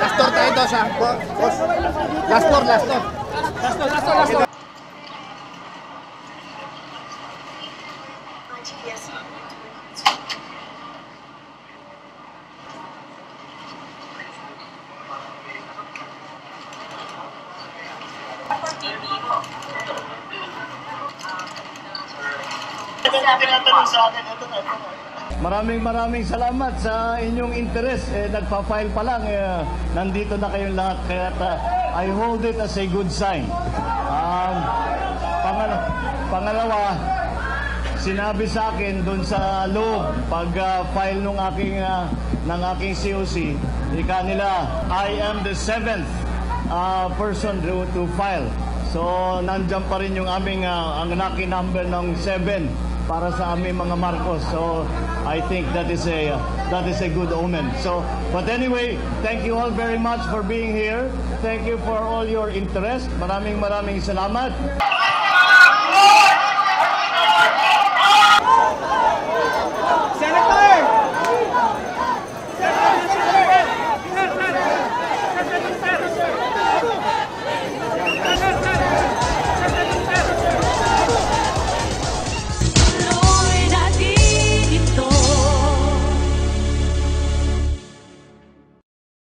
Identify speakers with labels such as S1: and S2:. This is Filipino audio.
S1: Las tortas, las tortas, las tortas, las tortas. Thank you. Dos ha. Bo- Boss. Last four, last four.
S2: Maraming maraming salamat sa inyong interest. Eh, nagpa-file pa lang, eh, nandito na kayong lahat. Kaya ta- I hold it as a good sign. Um, pangal- pangalawa, sinabi sa akin doon sa loob, pag-file nung aking, ah, ng aking COC, ika nila, I am the seventh ah, person to, file. So, nandyan pa rin yung aming, ah, ang lucky number ng 7 para sa aming mga Marcos. So, I think that is a uh, that is a good omen. So, but anyway, thank you all very much for being here. Thank you for all your interest. Maraming maraming salamat.